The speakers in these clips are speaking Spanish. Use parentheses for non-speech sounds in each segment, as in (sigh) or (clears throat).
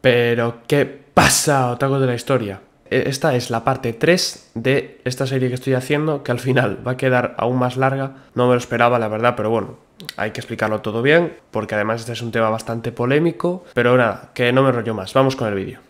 Pero, ¿qué pasa, otaku de la historia? E, esta es la parte 3 de esta serie que estoy haciendo, que al final va a quedar aún más larga. No me lo esperaba, la verdad, pero bueno, hay que explicarlo todo bien, porque además este es un tema bastante polémico. Pero nada, que no me rollo más. Vamos con el vídeo.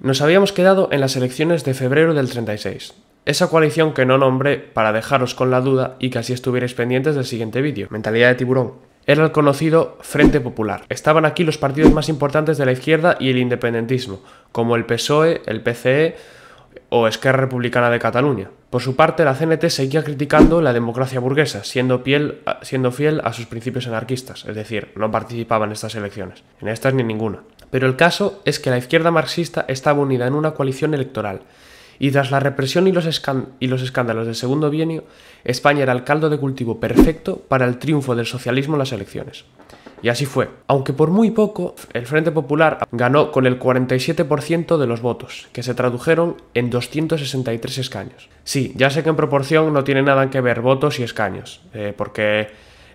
Nos habíamos quedado en las elecciones de febrero del 36. Esa coalición que no nombré para dejaros con la duda y que así estuvierais pendientes del siguiente vídeo. Mentalidad de tiburón era el conocido Frente Popular. Estaban aquí los partidos más importantes de la izquierda y el independentismo, como el PSOE, el PCE o Esquerra Republicana de Cataluña. Por su parte, la CNT seguía criticando la democracia burguesa, siendo, siendo fiel a sus principios anarquistas, es decir, no participaba en estas elecciones, en estas ni ninguna. Pero el caso es que la izquierda marxista estaba unida en una coalición electoral, y tras la represión y los, y los, escándalos del segundo bienio, España era el caldo de cultivo perfecto para el triunfo del socialismo en las elecciones. Y así fue. Aunque por muy poco, el Frente Popular ganó con el 47% de los votos, que se tradujeron en 263 escaños. Sí, ya sé que en proporción no tiene nada que ver votos y escaños, eh, porque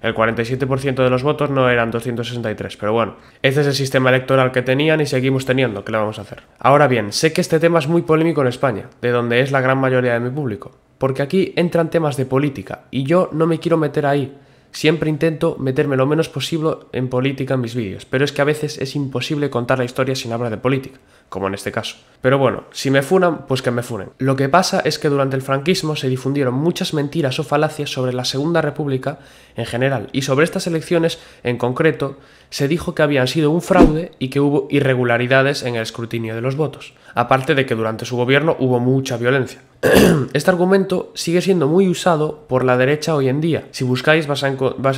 el 47% de los votos no eran 263, pero bueno, este es el sistema electoral que tenían y seguimos teniendo, ¿qué le vamos a hacer? Ahora bien, sé que este tema es muy polémico en España, de donde es la gran mayoría de mi público, porque aquí entran temas de política y yo no me quiero meter ahí, Siempre intento meterme lo menos posible en política en mis vídeos, pero es que a veces es imposible contar la historia sin hablar de política, como en este caso. Pero bueno, si me funan, pues que me funen. Lo que pasa es que durante el franquismo se difundieron muchas mentiras o falacias sobre la Segunda República en general, y sobre estas elecciones en concreto se dijo que habían sido un fraude y que hubo irregularidades en el escrutinio de los votos, aparte de que durante su gobierno hubo mucha violencia. (clears throat) este argumento sigue siendo muy usado por la derecha hoy en día. Si buscáis vas a,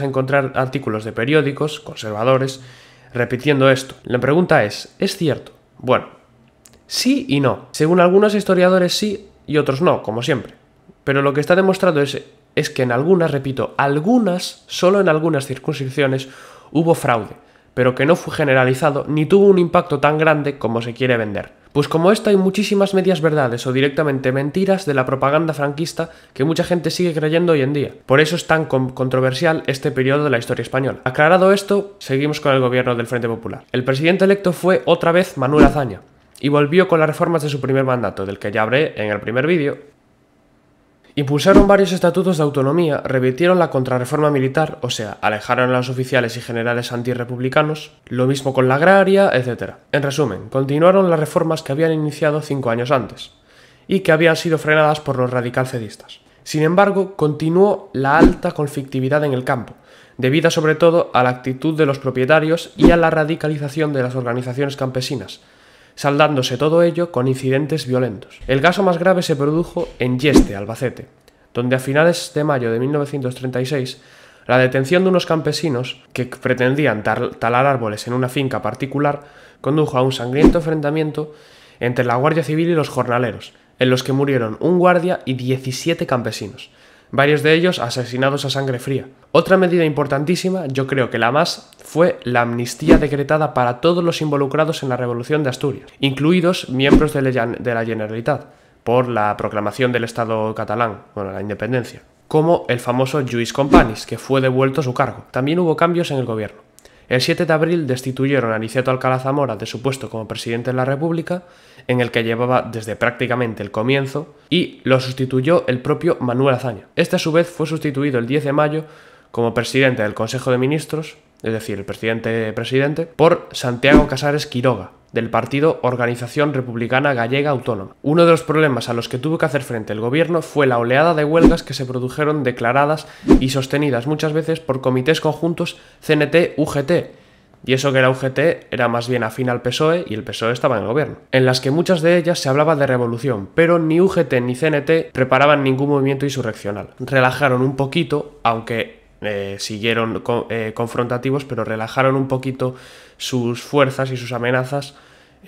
encontrar artículos de periódicos conservadores repitiendo esto. La pregunta es, ¿es cierto? Bueno, sí y no. Según algunos historiadores sí y otros no, como siempre. Pero lo que está demostrado es, es que en algunas, repito, algunas, solo en algunas circunscripciones, hubo fraude, pero que no fue generalizado ni tuvo un impacto tan grande como se quiere vender. Pues como esto hay muchísimas medias verdades o directamente mentiras de la propaganda franquista que mucha gente sigue creyendo hoy en día. Por eso es tan controversial este periodo de la historia española. Aclarado esto, seguimos con el gobierno del Frente Popular. El presidente electo fue otra vez Manuel Azaña, y volvió con las reformas de su primer mandato, del que ya hablé en el primer vídeo, Impulsaron varios estatutos de autonomía, revirtieron la contrarreforma militar, o sea, alejaron a los oficiales y generales antirrepublicanos, lo mismo con la agraria, etc. En resumen, continuaron las reformas que habían iniciado cinco años antes, y que habían sido frenadas por los radicalcedistas. Sin embargo, continuó la alta conflictividad en el campo, debida sobre todo a la actitud de los propietarios y a la radicalización de las organizaciones campesinas, saldándose todo ello con incidentes violentos. El caso más grave se produjo en Yeste, Albacete, donde a finales de mayo de 1936 la detención de unos campesinos que pretendían talar árboles en una finca particular condujo a un sangriento enfrentamiento entre la Guardia Civil y los jornaleros, en los que murieron un guardia y 17 campesinos, varios de ellos asesinados a sangre fría. Otra medida importantísima, yo creo que la más, fue la amnistía decretada para todos los involucrados en la Revolución de Asturias, incluidos miembros de la Generalitat, por la proclamación del Estado catalán, bueno, la independencia, como el famoso Lluís Companys, que fue devuelto a su cargo. También hubo cambios en el gobierno. El 7 de abril destituyeron a Aniceto Alcalá Zamora de su puesto como presidente de la República, en el que llevaba desde prácticamente el comienzo, y lo sustituyó el propio Manuel Azaña. Este a su vez fue sustituido el 10 de mayo como presidente del Consejo de Ministros, es decir, el presidente presidente, por Santiago Casares Quiroga, del partido Organización Republicana Gallega Autónoma. Uno de los problemas a los que tuvo que hacer frente el gobierno fue la oleada de huelgas que se produjeron declaradas y sostenidas muchas veces por comités conjuntos CNT-UGT, y eso que era UGT era más bien afín al PSOE y el PSOE estaba en el gobierno, en las que muchas de ellas se hablaba de revolución, pero ni UGT ni CNT preparaban ningún movimiento insurreccional. Relajaron un poquito, aunque eh, siguieron eh, confrontativos, pero relajaron un poquito sus fuerzas y sus amenazas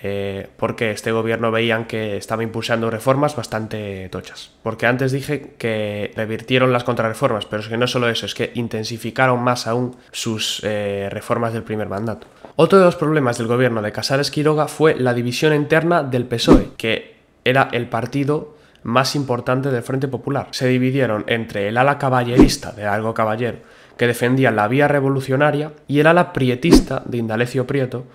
eh, porque este gobierno veían que estaba impulsando reformas bastante tochas. Porque antes dije que revirtieron las contrarreformas, pero es que no solo eso, es que intensificaron más aún sus eh, reformas del primer mandato. Otro de los problemas del gobierno de Casares Quiroga fue la división interna del PSOE, que era el partido más importante del Frente Popular. Se dividieron entre el ala caballerista de Algo Caballero, que defendía la vía revolucionaria, y el ala prietista de Indalecio Prieto,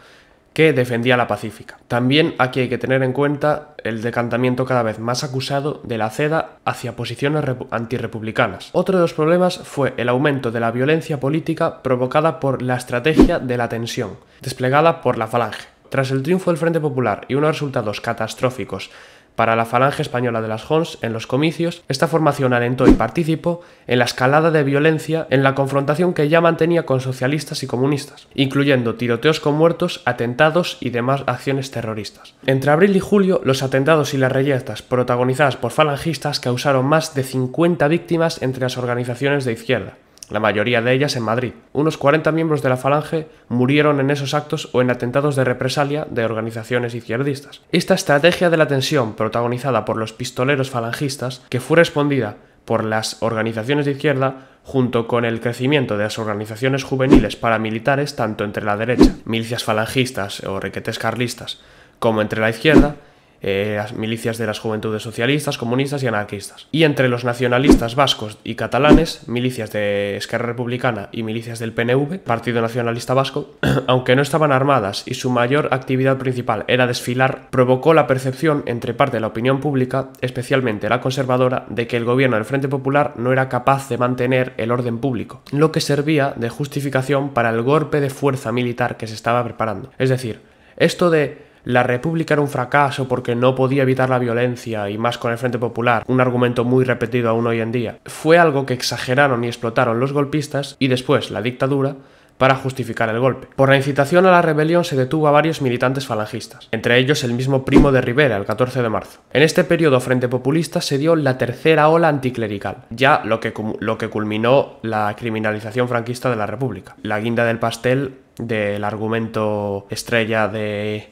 que defendía la pacífica. También aquí hay que tener en cuenta el decantamiento cada vez más acusado de la CEDA hacia posiciones antirrepublicanas. Otro de los problemas fue el aumento de la violencia política provocada por la estrategia de la tensión, desplegada por la Falange. Tras el triunfo del Frente Popular y unos resultados catastróficos para la falange española de las Hons en los comicios, esta formación alentó y participó en la escalada de violencia en la confrontación que ya mantenía con socialistas y comunistas, incluyendo tiroteos con muertos, atentados y demás acciones terroristas. Entre abril y julio, los atentados y las reyertas protagonizadas por falangistas causaron más de 50 víctimas entre las organizaciones de izquierda, la mayoría de ellas en Madrid. Unos 40 miembros de la Falange murieron en esos actos o en atentados de represalia de organizaciones izquierdistas. Esta estrategia de la tensión, protagonizada por los pistoleros falangistas, que fue respondida por las organizaciones de izquierda, junto con el crecimiento de las organizaciones juveniles paramilitares, tanto entre la derecha, milicias falangistas o requetes carlistas, como entre la izquierda, eh, las milicias de las juventudes socialistas, comunistas y anarquistas. Y entre los nacionalistas vascos y catalanes, milicias de Esquerra Republicana y milicias del PNV, Partido Nacionalista Vasco, (clears throat) aunque no estaban armadas y su mayor actividad principal era desfilar, provocó la percepción entre parte de la opinión pública, especialmente la conservadora, de que el gobierno del Frente Popular no era capaz de mantener el orden público, lo que servía de justificación para el golpe de fuerza militar que se estaba preparando. Es decir, esto de la República era un fracaso porque no podía evitar la violencia y más con el Frente Popular, un argumento muy repetido aún hoy en día. Fue algo que exageraron y explotaron los golpistas y después la dictadura para justificar el golpe. Por la incitación a la rebelión se detuvo a varios militantes falangistas, entre ellos el mismo primo de Rivera, el 14 de marzo. En este periodo frente populista se dio la tercera ola anticlerical, ya lo que, lo que culminó la criminalización franquista de la República. La guinda del pastel del argumento estrella de,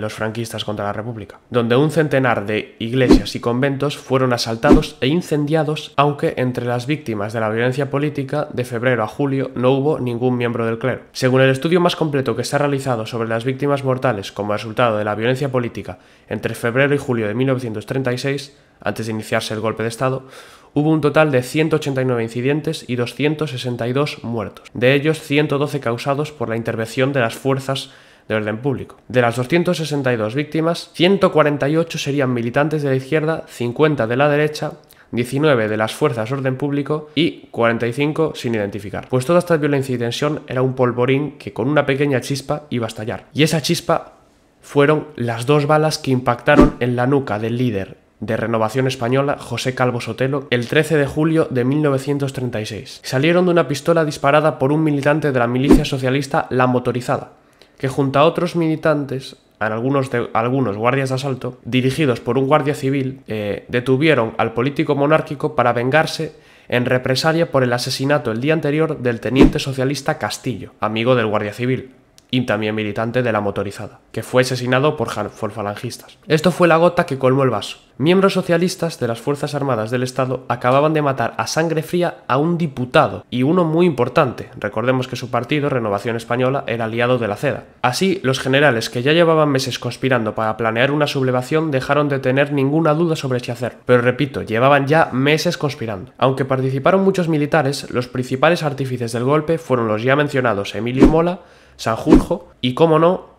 los franquistas contra la República, donde un centenar de iglesias y conventos fueron asaltados e incendiados, aunque entre las víctimas de la violencia política de febrero a julio no hubo ningún miembro del clero. Según el estudio más completo que se ha realizado sobre las víctimas mortales como resultado de la violencia política entre febrero y julio de 1936, antes de iniciarse el golpe de Estado, hubo un total de 189 incidentes y 262 muertos, de ellos 112 causados por la intervención de las fuerzas de orden público. De las 262 víctimas, 148 serían militantes de la izquierda, 50 de la derecha 19 de las fuerzas de orden público y 45 sin identificar. Pues toda esta violencia y tensión era un polvorín que con una pequeña chispa iba a estallar. Y esa chispa fueron las dos balas que impactaron en la nuca del líder de Renovación Española José Calvo Sotelo el 13 de julio de 1936. Salieron de una pistola disparada por un militante de la milicia socialista La Motorizada, que junto a otros militantes, algunos, de, algunos guardias de asalto, dirigidos por un guardia civil, eh, detuvieron al político monárquico para vengarse en represalia por el asesinato el día anterior del teniente socialista Castillo, amigo del guardia civil y también militante de la motorizada, que fue asesinado por, falangistas. Esto fue la gota que colmó el vaso. Miembros socialistas de las Fuerzas Armadas del Estado acababan de matar a sangre fría a un diputado, y uno muy importante. Recordemos que su partido, Renovación Española, era aliado de la CEDA. Así, los generales que ya llevaban meses conspirando para planear una sublevación dejaron de tener ninguna duda sobre qué hacer. Pero repito, llevaban ya meses conspirando. Aunque participaron muchos militares, los principales artífices del golpe fueron los ya mencionados Emilio Mola, Sanjurjo y, como no,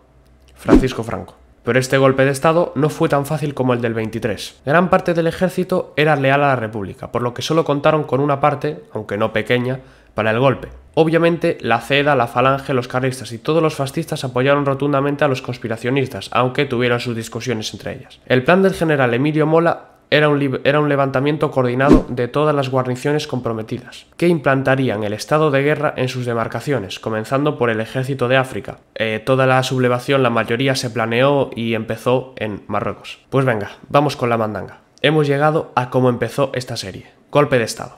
Francisco Franco. Pero este golpe de Estado no fue tan fácil como el del 23. Gran parte del ejército era leal a la República, por lo que solo contaron con una parte, aunque no pequeña, para el golpe. Obviamente, la CEDA, la Falange, los carlistas y todos los fascistas apoyaron rotundamente a los conspiracionistas, aunque tuvieron sus discusiones entre ellas. El plan del general Emilio Mola era un, levantamiento coordinado de todas las guarniciones comprometidas, que implantarían el estado de guerra en sus demarcaciones, comenzando por el ejército de África. Eh, toda la sublevación, la mayoría se planeó y empezó en Marruecos. Pues venga, vamos con la mandanga. Hemos llegado a cómo empezó esta serie. Golpe de estado.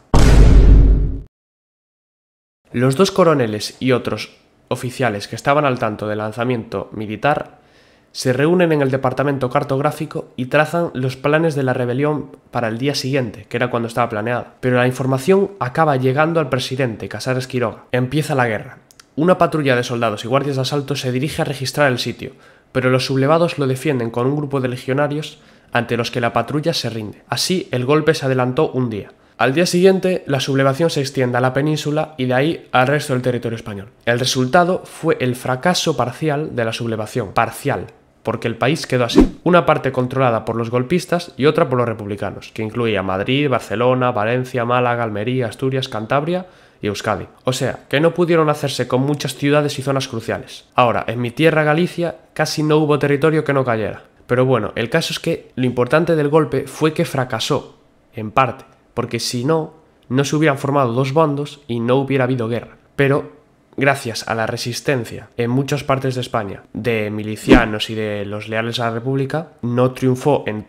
Los dos coroneles y otros oficiales que estaban al tanto del lanzamiento militar se reúnen en el departamento cartográfico y trazan los planes de la rebelión para el día siguiente, que era cuando estaba planeada. Pero la información acaba llegando al presidente, Casares Quiroga. Empieza la guerra. Una patrulla de soldados y guardias de asalto se dirige a registrar el sitio, pero los sublevados lo defienden con un grupo de legionarios ante los que la patrulla se rinde. Así, el golpe se adelantó un día. Al día siguiente, la sublevación se extiende a la península y de ahí al resto del territorio español. El resultado fue el fracaso parcial de la sublevación. Parcial, porque el país quedó así. Una parte controlada por los golpistas y otra por los republicanos, que incluía Madrid, Barcelona, Valencia, Málaga, Almería, Asturias, Cantabria y Euskadi. O sea, que no pudieron hacerse con muchas ciudades y zonas cruciales. Ahora, en mi tierra Galicia casi no hubo territorio que no cayera. Pero bueno, el caso es que lo importante del golpe fue que fracasó, en parte, porque si no, no se hubieran formado dos bandos y no hubiera habido guerra. Pero gracias a la resistencia en muchas partes de España de milicianos y de los leales a la República, no triunfó en,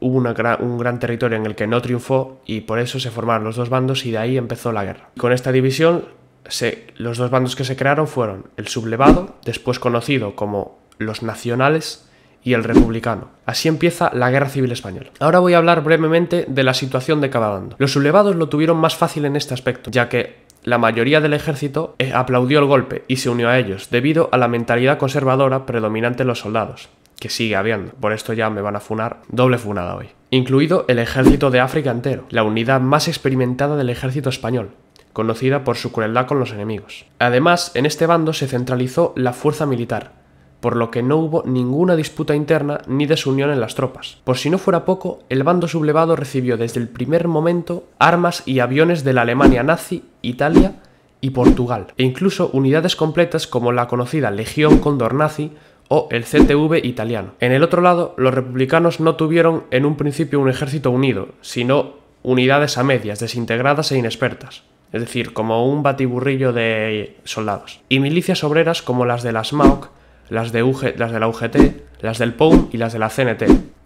hubo un gran territorio en el que no triunfó y por eso se formaron los dos bandos y de ahí empezó la guerra. Con esta división, los dos bandos que se crearon fueron el sublevado, después conocido como los nacionales, y el republicano. Así empieza la Guerra Civil Española. Ahora voy a hablar brevemente de la situación de cada bando. Los sublevados lo tuvieron más fácil en este aspecto, ya que la mayoría del ejército eh, aplaudió el golpe y se unió a ellos, debido a la mentalidad conservadora predominante en los soldados, que sigue habiendo. Por esto ya me van a funar doble funada hoy. Incluido el ejército de África entero, la unidad más experimentada del ejército español, conocida por su crueldad con los enemigos. Además, en este bando se centralizó la fuerza militar, por lo que no hubo ninguna disputa interna ni desunión en las tropas. Por si no fuera poco, el bando sublevado recibió desde el primer momento armas y aviones de la Alemania nazi, Italia y Portugal, e incluso unidades completas como la conocida Legión Condor nazi o el CTV italiano. En el otro lado, los republicanos no tuvieron en un principio un ejército unido, sino unidades a medias, desintegradas e inexpertas es decir, como un batiburrillo de soldados, y milicias obreras como las de las MAOC, las de, las de la UGT, las del POUM y las de la CNT,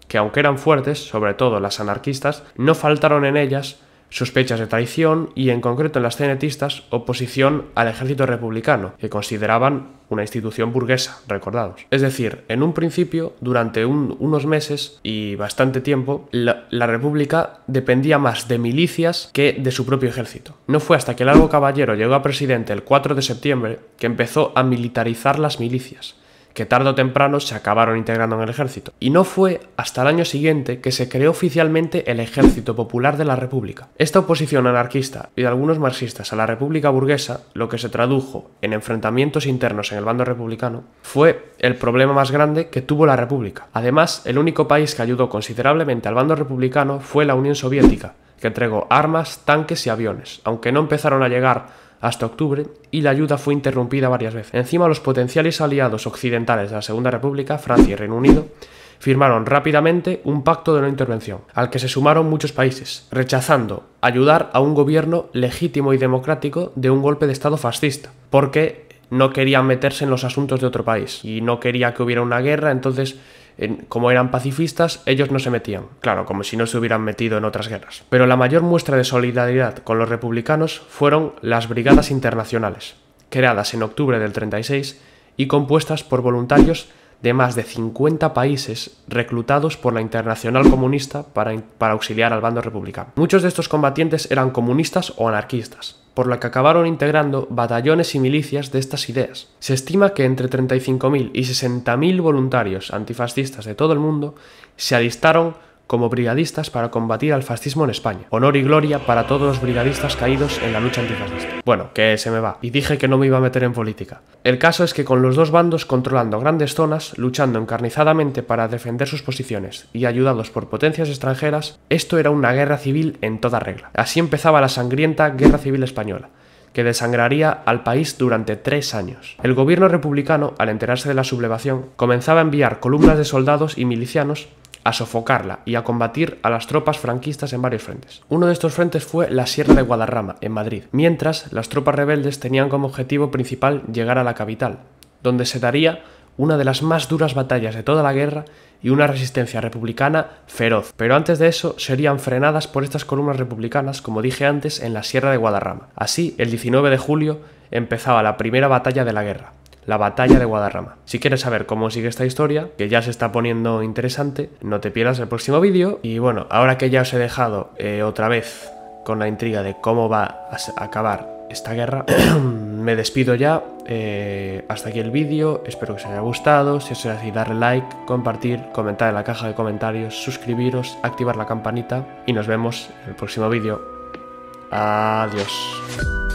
que aunque eran fuertes, sobre todo las anarquistas, no faltaron en ellas sospechas de traición y en concreto en las cenetistas oposición al ejército republicano, que consideraban una institución burguesa, recordados. Es decir, en un principio, durante unos meses y bastante tiempo, la, República dependía más de milicias que de su propio ejército. No fue hasta que Largo Caballero llegó a presidente el 4 de septiembre que empezó a militarizar las milicias que tarde o temprano se acabaron integrando en el ejército. Y no fue hasta el año siguiente que se creó oficialmente el Ejército Popular de la República. Esta oposición anarquista y de algunos marxistas a la República burguesa, lo que se tradujo en enfrentamientos internos en el bando republicano, fue el problema más grande que tuvo la República. Además, el único país que ayudó considerablemente al bando republicano fue la Unión Soviética, que entregó armas, tanques y aviones, aunque no empezaron a llegar hasta octubre y la ayuda fue interrumpida varias veces. Encima, los potenciales aliados occidentales de la Segunda República, Francia y Reino Unido, firmaron rápidamente un pacto de no intervención, al que se sumaron muchos países, rechazando ayudar a un gobierno legítimo y democrático de un golpe de Estado fascista, porque no querían meterse en los asuntos de otro país y no quería que hubiera una guerra, entonces como eran pacifistas, ellos no se metían, claro, como si no se hubieran metido en otras guerras. Pero la mayor muestra de solidaridad con los republicanos fueron las Brigadas Internacionales, creadas en octubre del 36 y compuestas por voluntarios de más de 50 países reclutados por la Internacional Comunista para, para auxiliar al bando republicano. Muchos de estos combatientes eran comunistas o anarquistas, por lo que acabaron integrando batallones y milicias de estas ideas. Se estima que entre 35.000 y 60.000 voluntarios antifascistas de todo el mundo se alistaron como brigadistas para combatir al fascismo en España. Honor y gloria para todos los brigadistas caídos en la lucha antifascista. Bueno, que se me va. Y dije que no me iba a meter en política. El caso es que con los dos bandos controlando grandes zonas, luchando encarnizadamente para defender sus posiciones y ayudados por potencias extranjeras, esto era una guerra civil en toda regla. Así empezaba la sangrienta Guerra Civil Española que desangraría al país durante tres años. El gobierno republicano, al enterarse de la sublevación, comenzaba a enviar columnas de soldados y milicianos a sofocarla y a combatir a las tropas franquistas en varios frentes. Uno de estos frentes fue la Sierra de Guadarrama, en Madrid, mientras las tropas rebeldes tenían como objetivo principal llegar a la capital, donde se daría una de las más duras batallas de toda la guerra y una resistencia republicana feroz. Pero antes de eso serían frenadas por estas columnas republicanas, como dije antes, en la Sierra de Guadarrama. Así, el 19 de julio empezaba la primera batalla de la guerra, la batalla de Guadarrama. Si quieres saber cómo sigue esta historia, que ya se está poniendo interesante, no te pierdas el próximo vídeo. Y bueno, ahora que ya os he dejado eh, otra vez con la intriga de cómo va a acabar esta guerra, (clears throat) me despido ya. Eh, hasta aquí el vídeo, espero que os haya gustado. Si os es así, darle like, compartir, comentar en la caja de comentarios, suscribiros, activar la campanita y nos vemos en el próximo vídeo. Adiós.